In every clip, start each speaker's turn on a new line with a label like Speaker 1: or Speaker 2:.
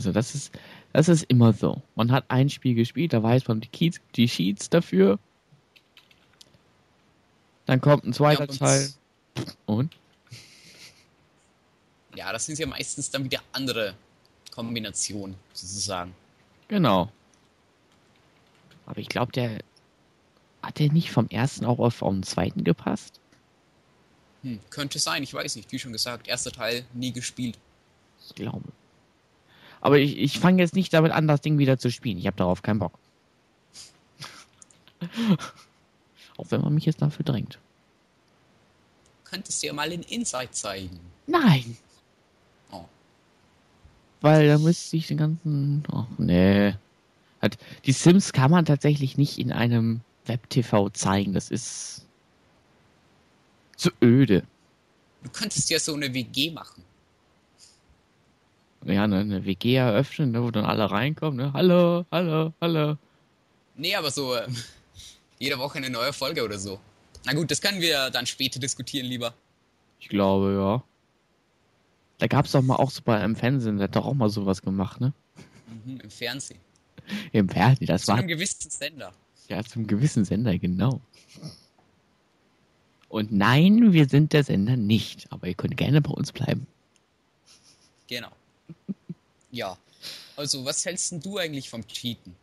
Speaker 1: Also das ist, das ist immer so. Man hat ein Spiel gespielt, da weiß man die, Keys, die Sheets dafür. Dann kommt ein zweiter
Speaker 2: Ja, und-
Speaker 1: Teil. Und?
Speaker 2: Ja, das sind ja meistens dann wieder andere Kombinationen, sozusagen.
Speaker 1: Genau. Aber ich glaube, der hat der nicht vom ersten auch auf den zweiten gepasst?
Speaker 2: Hm, könnte sein, ich weiß nicht. Wie schon gesagt, erster Teil nie gespielt.
Speaker 1: Ich glaube. Aber ich, ich fange jetzt nicht damit an, das Ding wieder zu spielen. Ich habe darauf keinen Bock. auch wenn man mich jetzt dafür drängt.
Speaker 2: Könntest dir mal in Insight zeigen.
Speaker 1: Nein!
Speaker 2: Oh.
Speaker 1: Weil da müsste ich den ganzen. Ach, nee. Hat, die Sims kann man tatsächlich nicht in einem Web-TV zeigen. Das ist. zu öde.
Speaker 2: Du könntest ja so eine WG machen.
Speaker 1: Ja, ne, eine WG eröffnen, ne, wo dann alle reinkommen, ne? Hallo, hallo, hallo.
Speaker 2: Nee, aber so ähm, jede Woche eine neue Folge oder so. Na gut, das können wir dann später diskutieren lieber.
Speaker 1: Ich glaube, ja. Da gab's doch mal auch so bei im Fernsehen, der hat doch auch mal sowas gemacht, ne?
Speaker 2: Mhm, Im Fernsehen.
Speaker 1: Im Fernsehen, das
Speaker 2: Zu
Speaker 1: war
Speaker 2: einem gewissen Sender.
Speaker 1: ja zum gewissen Sender, genau. Und nein, wir sind der Sender nicht, aber ihr könnt gerne bei uns bleiben.
Speaker 2: Genau. Ja. Also, was hältst du eigentlich vom Cheaten?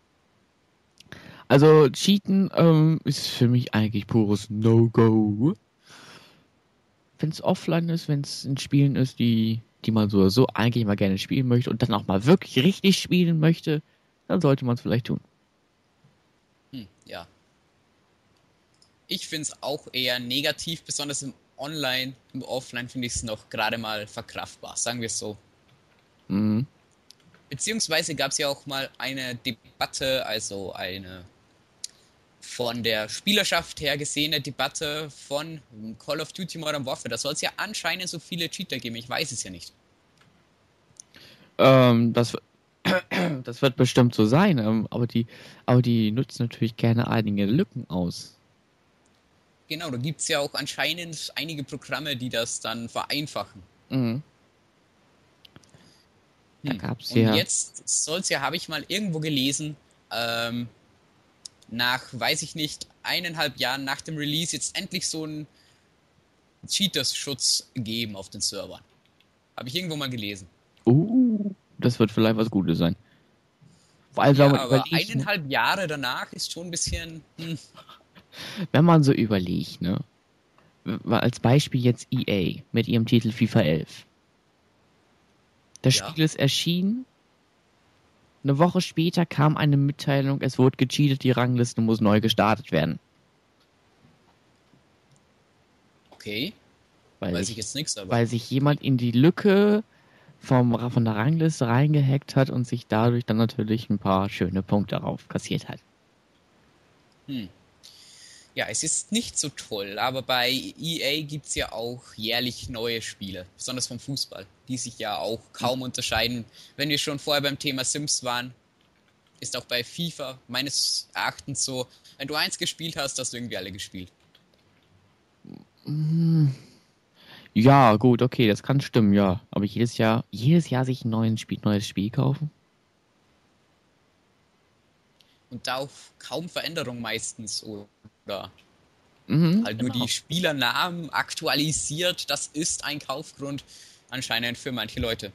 Speaker 1: Also, Cheaten ähm, ist für mich eigentlich pures No-Go. Wenn es offline ist, wenn es in Spielen ist, die, die man so oder so eigentlich mal gerne spielen möchte und dann auch mal wirklich richtig spielen möchte, dann sollte man es vielleicht tun.
Speaker 2: Hm, ja. Ich finde es auch eher negativ, besonders im Online, im Offline finde ich es noch gerade mal verkraftbar, sagen wir es so.
Speaker 1: Mhm.
Speaker 2: Beziehungsweise gab es ja auch mal eine Debatte, also eine von der Spielerschaft her gesehene Debatte von Call of Duty Modern Warfare. Da soll es ja anscheinend so viele Cheater geben, ich weiß es ja nicht.
Speaker 1: Ähm, das, das wird bestimmt so sein, ähm, aber, die, aber die nutzen natürlich gerne einige Lücken aus.
Speaker 2: Genau, da gibt es ja auch anscheinend einige Programme, die das dann vereinfachen.
Speaker 1: Mhm. Da
Speaker 2: Hm.
Speaker 1: gab's
Speaker 2: Und
Speaker 1: ja-
Speaker 2: jetzt soll es ja, habe ich mal irgendwo gelesen, ähm, nach, weiß ich nicht, eineinhalb Jahren nach dem Release jetzt endlich so einen Cheaters-Schutz geben auf den Servern. Habe ich irgendwo mal gelesen.
Speaker 1: Uh, das wird vielleicht was Gutes sein. Allem,
Speaker 2: Ja, aber
Speaker 1: überlegt, ne,
Speaker 2: eineinhalb Jahre danach ist schon ein bisschen. Hm,
Speaker 1: wenn man so überlegt, ne? Weil Als Beispiel jetzt EA mit ihrem Titel FIFA 11. Das
Speaker 2: Ja.
Speaker 1: Spiel ist erschienen. Eine Woche später kam eine Mitteilung, es wurde gecheatet, die Rangliste muss neu gestartet werden.
Speaker 2: okay,
Speaker 1: Weil
Speaker 2: weiß
Speaker 1: sich
Speaker 2: ich jetzt nichts, aber.
Speaker 1: weil sich jemand in die Lücke vom, von der Rangliste reingehackt hat und sich dadurch dann natürlich ein paar schöne Punkte darauf kassiert hat.
Speaker 2: Hm. Ja, es ist nicht so toll, aber bei EA gibt es ja auch jährlich neue Spiele, besonders vom Fußball, die sich ja auch kaum unterscheiden. Wenn wir schon vorher beim Thema Sims waren, ist auch bei FIFA meines Erachtens so, wenn du eins gespielt hast, hast du irgendwie alle gespielt.
Speaker 1: Ja, gut, okay, das kann stimmen, ja. Aber jedes Jahr, jedes Jahr sich ein neues Spiel, neues Spiel kaufen?
Speaker 2: Und da auch kaum Veränderung meistens oder
Speaker 1: Mhm,
Speaker 2: halt nur
Speaker 1: genau.
Speaker 2: die Spielernamen aktualisiert, das ist ein Kaufgrund anscheinend für manche Leute.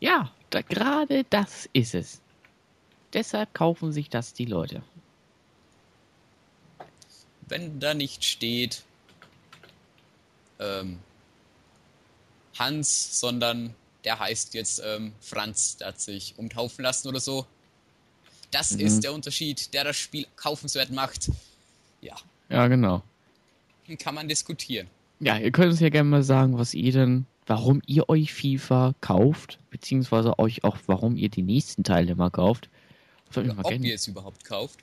Speaker 1: Ja, da, gerade das ist es. Deshalb kaufen sich das die Leute.
Speaker 2: wenn da nicht steht ähm, Hans, sondern der heißt jetzt ähm, Franz, der hat sich umtaufen lassen oder so. Das
Speaker 1: Mhm.
Speaker 2: ist der Unterschied, der das Spiel kaufenswert macht. Ja,
Speaker 1: Ja, genau.
Speaker 2: kann man diskutieren.
Speaker 1: Ja, ihr könnt uns ja gerne mal sagen, was ihr denn, warum ihr euch FIFA kauft, beziehungsweise euch auch, warum ihr die nächsten Teile immer kauft.
Speaker 2: Oder
Speaker 1: mal
Speaker 2: ob
Speaker 1: gerne-
Speaker 2: ihr es überhaupt kauft.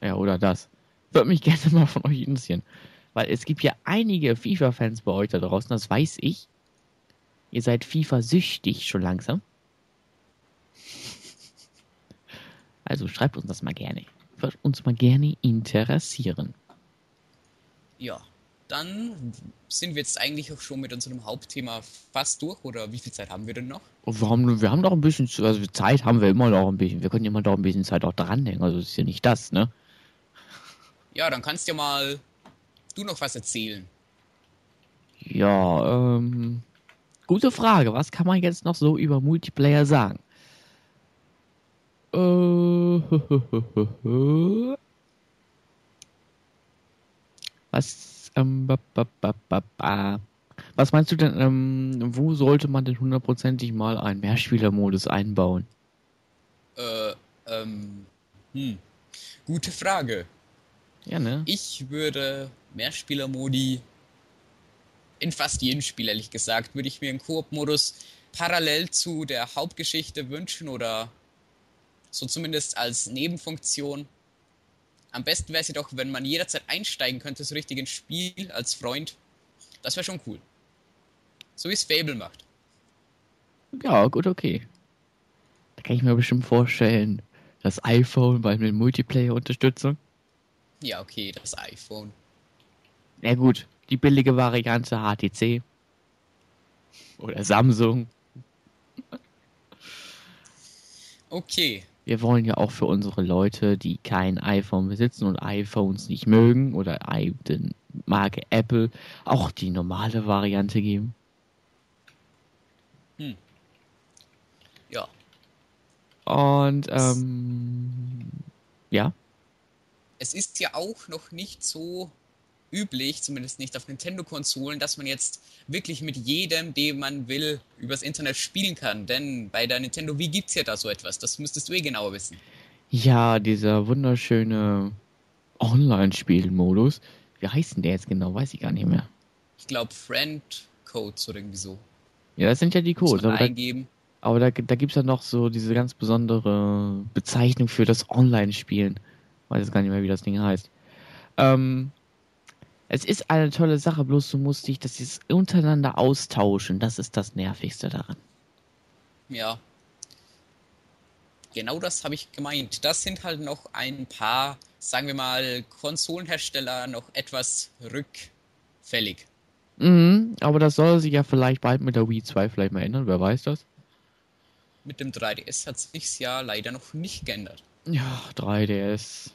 Speaker 1: Ja, oder das. Würde mich gerne mal von euch interessieren. Weil es gibt ja einige FIFA-Fans bei euch da draußen, das weiß ich. Ihr seid FIFA-süchtig schon langsam. Also schreibt uns das mal gerne. Wird uns mal gerne interessieren.
Speaker 2: Ja. dann sind wir jetzt eigentlich auch schon mit unserem Hauptthema fast durch, oder wie viel Zeit haben wir denn noch?
Speaker 1: Wir haben, wir haben doch ein bisschen, also Zeit haben wir immer noch ein bisschen. Wir können immer noch ein bisschen Zeit auch dranhängen. Also ist ja nicht das, ne?
Speaker 2: Ja, dann kannst du ja mal du noch was erzählen.
Speaker 1: Ja, ähm, gute Frage. Was kann man jetzt noch so über Multiplayer sagen? Äh, was, ähm, ba, ba, ba, ba, ba. was meinst du denn, ähm, wo sollte man denn hundertprozentig mal einen Mehrspielermodus einbauen?
Speaker 2: Äh, ähm, hm. Gute Frage.
Speaker 1: Ja, ne?
Speaker 2: Ich würde Mehrspielermodi in fast jedem Spiel, ehrlich gesagt, würde ich mir einen Koop-Modus parallel zu der Hauptgeschichte wünschen oder so zumindest als Nebenfunktion. Am besten wäre es jedoch, wenn man jederzeit einsteigen könnte, so richtig ins Spiel als Freund. Das wäre schon cool. So wie es Fable macht.
Speaker 1: Ja, gut, okay. Da kann ich mir bestimmt vorstellen, das iPhone bei der Multiplayer-Unterstützung.
Speaker 2: Ja, okay, das iPhone.
Speaker 1: Ja gut, die billige Variante HTC. Oder Samsung.
Speaker 2: Okay.
Speaker 1: Wir wollen ja auch für unsere Leute, die kein iPhone besitzen und iPhones nicht mögen oder die Marke Apple, auch die normale Variante geben.
Speaker 2: Hm. Ja.
Speaker 1: Und ähm, ja.
Speaker 2: Es ist ja auch noch nicht so üblich, zumindest nicht auf Nintendo-Konsolen, dass man jetzt wirklich mit jedem, dem man will, übers Internet spielen kann. Denn bei der Nintendo Wii gibt es ja da so etwas. Das müsstest du eh genauer wissen.
Speaker 1: Ja, dieser wunderschöne Online-Spielmodus. Wie heißt denn der jetzt genau? Weiß ich gar nicht mehr.
Speaker 2: Ich glaube Friend Codes oder irgendwie so.
Speaker 1: Ja, das sind ja die Codes.
Speaker 2: Aber eingeben.
Speaker 1: Da, aber da, da gibt es ja noch so diese ganz besondere Bezeichnung für das Online-Spielen. Weiß jetzt gar nicht mehr, wie das Ding heißt. Ähm, es ist eine tolle Sache, bloß du musst dich das jetzt untereinander austauschen. Das ist das Nervigste daran.
Speaker 2: Ja. Genau das habe ich gemeint. Das sind halt noch ein paar, sagen wir mal, Konsolenhersteller noch etwas rückfällig.
Speaker 1: Mhm, aber das soll sich ja vielleicht bald mit der Wii 2 vielleicht mal ändern, wer weiß das?
Speaker 2: Mit dem 3DS hat sich's ja leider noch nicht geändert.
Speaker 1: Ja, 3DS.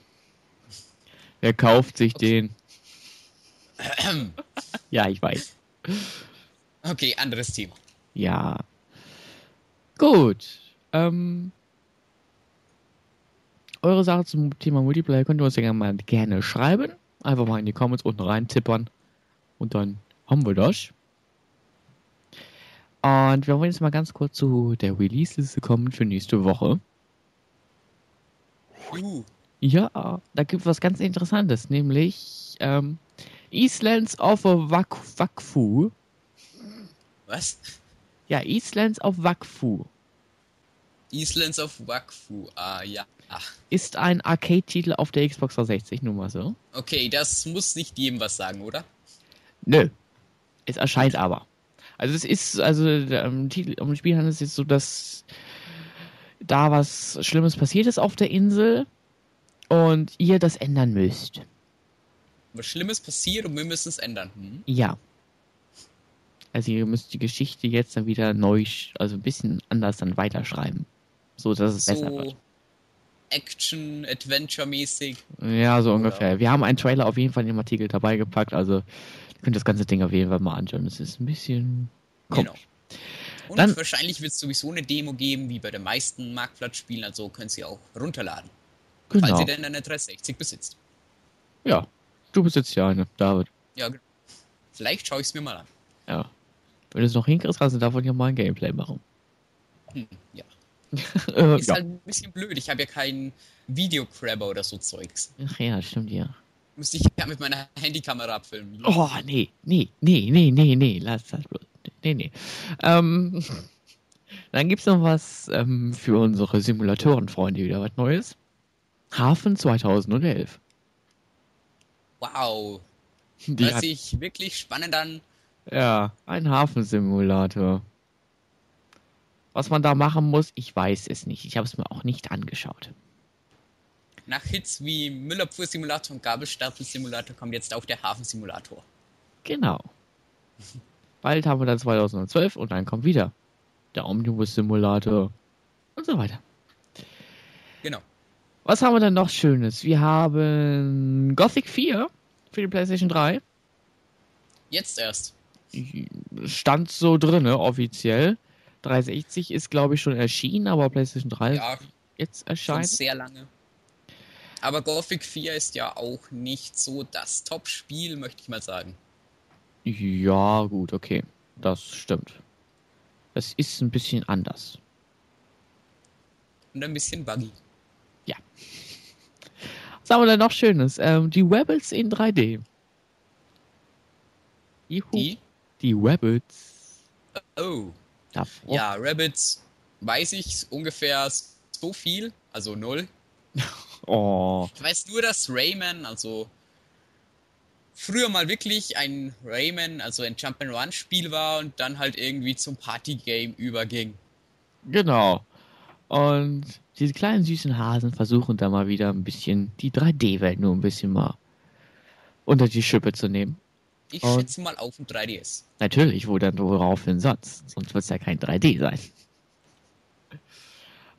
Speaker 1: Wer kauft sich okay. den? Ja, ich weiß.
Speaker 2: Okay, anderes Thema.
Speaker 1: Ja. Gut. Ähm, eure Sache zum Thema Multiplayer könnt ihr uns ja mal gerne schreiben. Einfach mal in die Comments unten rein tippern. Und dann haben wir das. Und wir wollen jetzt mal ganz kurz zu der Release-Liste kommen für nächste Woche.
Speaker 2: Uh.
Speaker 1: Ja, da gibt es was ganz Interessantes, nämlich ähm, Eastlands of Wakfu.
Speaker 2: Was?
Speaker 1: Ja, Eastlands of Wakfu.
Speaker 2: Eastlands of Wakfu, ah ja. Ach.
Speaker 1: Ist ein Arcade-Titel auf der Xbox 360, nur mal so.
Speaker 2: Okay, das muss nicht jedem was sagen, oder?
Speaker 1: Nö. Es erscheint aber. Also es ist, also im Titel, um Spiel handelt es sich so, dass da was Schlimmes passiert ist auf der Insel und ihr das ändern müsst
Speaker 2: was Schlimmes passiert und wir müssen es ändern. Hm?
Speaker 1: Ja. Also ihr müsst die Geschichte jetzt dann wieder neu, also ein bisschen anders dann weiterschreiben. So, dass es so besser wird.
Speaker 2: Action, Adventure-mäßig.
Speaker 1: Ja, so ungefähr. Wir haben einen Trailer auf jeden Fall in dem Artikel dabei gepackt, also ihr könnt das ganze Ding auf jeden Fall mal anschauen. Es ist ein bisschen komisch. Genau.
Speaker 2: Und dann, wahrscheinlich wird es sowieso eine Demo geben, wie bei den meisten Marktplatzspielen, also könnt ihr auch runterladen. Genau. Falls ihr denn eine 360 besitzt.
Speaker 1: Ja, Du besitzt ja eine, David.
Speaker 2: Ja, genau. Vielleicht schaue ich es mir mal an.
Speaker 1: Ja. Wenn du es noch hinkriegst, kannst du davon ja mal ein Gameplay machen.
Speaker 2: Hm, ja. äh, ist ja. halt ein bisschen blöd. Ich habe ja keinen Videocrabber oder so Zeugs.
Speaker 1: Ach ja, stimmt ja.
Speaker 2: Müsste ich ja mit meiner Handykamera abfilmen.
Speaker 1: Oh, nee, nee, nee, nee, nee, nee, lass das bloß. Nee, nee. Ähm, dann gibt's noch was ähm, für unsere Simulatorenfreunde wieder was Neues. Hafen 2011.
Speaker 2: Wow. Die Hört sich wirklich spannend an.
Speaker 1: Ja, ein Hafensimulator. Was man da machen muss, ich weiß es nicht. Ich habe es mir auch nicht angeschaut.
Speaker 2: Nach Hits wie Müllabfuhr-Simulator und Gabelstapel-Simulator kommt jetzt auch der Hafensimulator.
Speaker 1: Genau. Bald haben wir dann 2012 und dann kommt wieder der Omnibus Simulator und so weiter.
Speaker 2: Genau.
Speaker 1: Was haben wir denn noch Schönes? Wir haben Gothic 4 für die PlayStation 3.
Speaker 2: Jetzt erst.
Speaker 1: Stand so drinne, offiziell. 360 ist, glaube ich, schon erschienen, aber PlayStation 3
Speaker 2: Ja,
Speaker 1: jetzt
Speaker 2: schon
Speaker 1: erscheint.
Speaker 2: sehr lange. Aber Gothic 4 ist ja auch nicht so das Top-Spiel, möchte ich mal sagen.
Speaker 1: Ja, gut, okay. Das stimmt. Es ist ein bisschen anders.
Speaker 2: Und ein bisschen buggy.
Speaker 1: Was haben wir denn noch Schönes? Ähm, die Webbles in 3D. Juhu.
Speaker 2: Die?
Speaker 1: Die Webbles.
Speaker 2: Oh.
Speaker 1: Da fro-
Speaker 2: Ja, Rabbits weiß ich ungefähr so viel, also null.
Speaker 1: Oh.
Speaker 2: Ich weiß nur, dass Rayman, also früher mal wirklich ein Rayman, also ein Jump'n'Run-Spiel war und dann halt irgendwie zum Partygame überging.
Speaker 1: Genau. Und diese kleinen süßen Hasen versuchen da mal wieder ein bisschen die 3D-Welt nur ein bisschen mal unter die Schippe zu nehmen.
Speaker 2: Ich
Speaker 1: Und-
Speaker 2: schätze mal auf dem 3DS.
Speaker 1: Natürlich, wo dann worauf denn sonst? Sonst wird es ja kein 3D sein.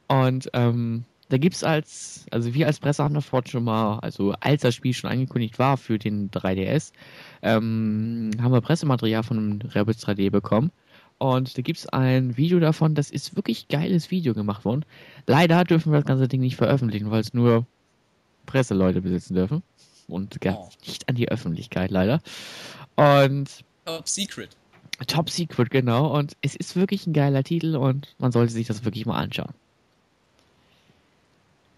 Speaker 1: Und ähm, da gibt's als, also wir als Presse haben das vorhin schon mal, also als das Spiel schon angekündigt war für den 3DS, ähm, haben wir Pressematerial von Rabbits 3D bekommen. Und da gibt's ein Video davon, das ist wirklich geiles Video gemacht worden. Leider dürfen wir das ganze Ding nicht veröffentlichen, weil es nur Presseleute besitzen dürfen. Und gar
Speaker 2: Oh.
Speaker 1: nicht an die Öffentlichkeit, leider. Und
Speaker 2: Top Secret.
Speaker 1: Top Secret, genau. Und es ist wirklich ein geiler Titel und man sollte sich das wirklich mal anschauen.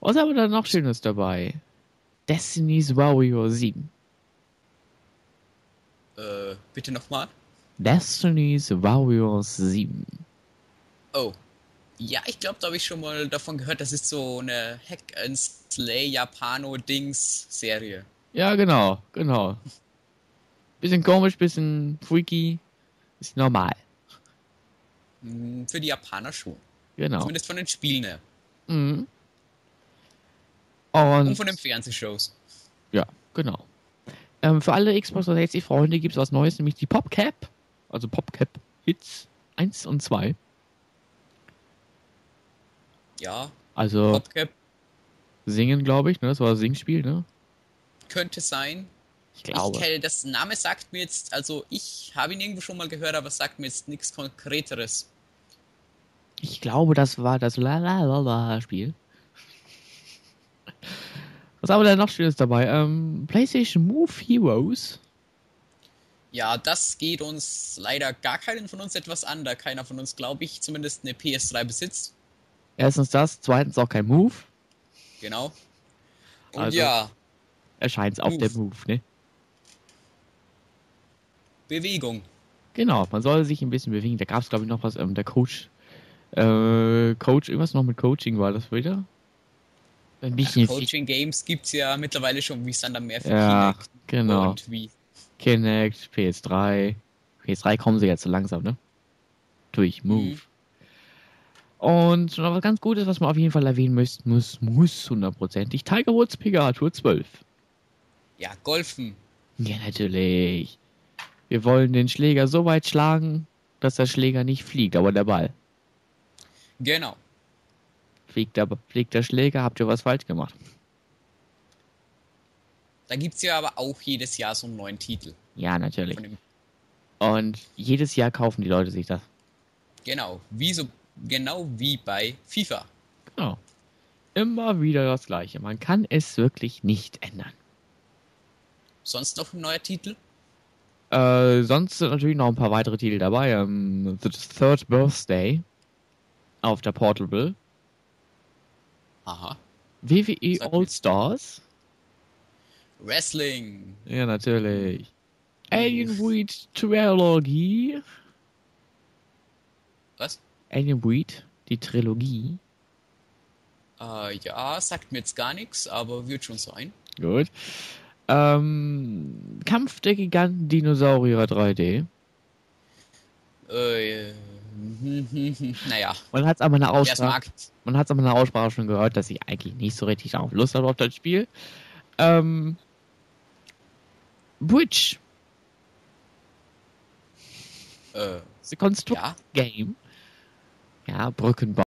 Speaker 1: Was haben wir da noch Schönes dabei? Destiny's Warrior 7.
Speaker 2: Äh, bitte nochmal.
Speaker 1: Destiny's Warriors 7.
Speaker 2: Oh. Ja, ich glaube, da habe ich schon mal davon gehört. Das ist so eine Hack and Slay Japano Dings Serie.
Speaker 1: Ja, genau, genau. Bisschen komisch, bisschen freaky. Ist normal.
Speaker 2: Hm, Für die Japaner schon.
Speaker 1: Genau.
Speaker 2: Zumindest von den Spielen her.
Speaker 1: Mhm.
Speaker 2: Und
Speaker 1: Und
Speaker 2: von den Fernsehshows.
Speaker 1: Ja, genau. Ähm, für alle Xbox 360 Freunde gibt es was Neues, nämlich die PopCap. Also PopCap Hits 1 und 2.
Speaker 2: Ja,
Speaker 1: Also
Speaker 2: PopCap
Speaker 1: singen, glaube ich, ne? Das war das Singspiel, ne?
Speaker 2: könnte sein.
Speaker 1: Ich
Speaker 2: Ich
Speaker 1: glaube.
Speaker 2: kenne, das Name sagt mir jetzt, also ich habe ihn irgendwo schon mal gehört, aber es sagt mir jetzt nichts Konkreteres.
Speaker 1: Ich glaube, das war das La La La La Spiel. Was haben wir denn noch Schönes dabei? Ähm, PlayStation Move Heroes.
Speaker 2: Ja, das geht uns leider gar keinen von uns etwas an, da keiner von uns, glaube ich, zumindest eine PS3 besitzt.
Speaker 1: Erstens das, zweitens auch kein Move.
Speaker 2: Genau. Und
Speaker 1: Also-
Speaker 2: ja,
Speaker 1: Erscheint auf
Speaker 2: Move.
Speaker 1: der Move, ne?
Speaker 2: Bewegung.
Speaker 1: Genau, man soll sich ein bisschen bewegen. Da gab es, glaube ich, noch was, ähm, der Coach. Äh, Coach, irgendwas noch mit Coaching war das wieder? Ein bisschen.
Speaker 2: Coaching Games gibt's ja mittlerweile schon wie Sand am Meer für
Speaker 1: Ja,
Speaker 2: Kinect
Speaker 1: genau.
Speaker 2: und wie.
Speaker 1: Kinect, PS3. PS3 kommen sie jetzt so langsam, ne? Durch Move.
Speaker 2: Mhm.
Speaker 1: Und noch was ganz Gutes, was man auf jeden Fall erwähnen muss, muss, muss hundertprozentig. Tiger Woods PGA Tour 12.
Speaker 2: Ja, Golfen.
Speaker 1: Ja, natürlich. Wir wollen den Schläger so weit schlagen, dass der Schläger nicht fliegt, aber der Ball.
Speaker 2: Genau.
Speaker 1: Fliegt der, fliegt der Schläger, habt ihr was falsch gemacht.
Speaker 2: Da gibt's ja aber auch jedes Jahr so einen neuen Titel.
Speaker 1: Ja, natürlich. Und jedes Jahr kaufen die Leute sich das.
Speaker 2: genau. Wie so, genau wie bei FIFA.
Speaker 1: Genau. Immer wieder das Gleiche. Man kann es wirklich nicht ändern.
Speaker 2: Sonst noch ein neuer Titel?
Speaker 1: Äh, sonst sind natürlich noch ein paar weitere Titel dabei. Ähm, The Third Birthday auf der Portable.
Speaker 2: Aha.
Speaker 1: WWE All Stars.
Speaker 2: Wrestling.
Speaker 1: Ja, natürlich. Alien Breed Trilogy.
Speaker 2: Was?
Speaker 1: Alien Breed, die Trilogie.
Speaker 2: Äh, ja, sagt mir jetzt gar nichts, aber wird schon sein.
Speaker 1: Gut. Ähm, Kampf der Giganten Dinosaurier 3D.
Speaker 2: Äh, naja,
Speaker 1: Man hat es aber eine Aussprache. Man hat aber eine Aussprache schon gehört, dass ich eigentlich nicht so richtig darauf Lust habe auf das Spiel. Ähm, Bridge. Äh, Construct
Speaker 2: ja.
Speaker 1: Game. Ja, Brückenbau.